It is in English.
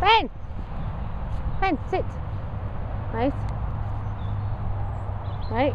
Ben! Ben, sit. Right. Right.